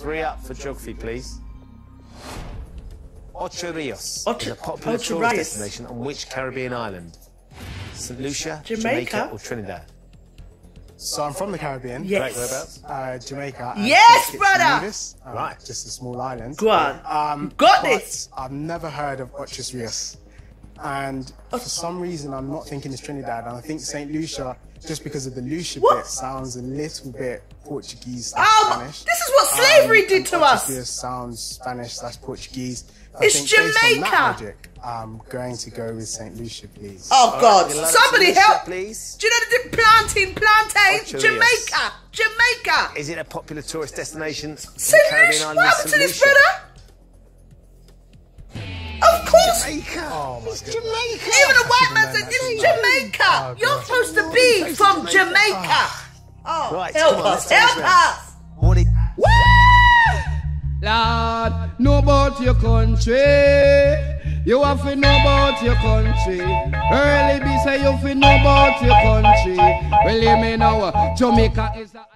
Three up for geography, please. Ocho Rios Ocho- is a popular Ocho tourist Rios. destination on which Caribbean island? St. Lucia, Jamaica. or Trinidad? So I'm from the Caribbean. Yes. Correct, whereabouts? Uh, Jamaica. Yes, brother! Nevis, um, Right. Just a small island. Go on. Um, Got but this. I've never heard of Ocho Rios. And for some reason, I'm not thinking it's Trinidad. And I think St. Lucia, just because of the Lucia What? bit, sounds a little bit Portuguese Oh, slash my- Spanish. this is what slavery Um, did to Ochus us. Rios sounds Spanish slash Portuguese. I It's think based on that Jamaica. logic, I'm going to go with St. Lucia, please. Oh God! Your line Somebody Lucia, help! please. Do you know the plantain, plantain, Ocho Jamaica, Jamaica. Is it a popular tourist destination? St. Lucia. What happened to this brother? Jamaica. Oh, my it's goodness. Jamaica. Even a white man said that it's. Jamaica. Oh, You're supposed to be from Jamaica. Oh, oh Right, help on, us, let's take help this us. What is- Lord, know about your country. You have to know about your country. Early be say you have to know about your country. Well, you may know Jamaica is a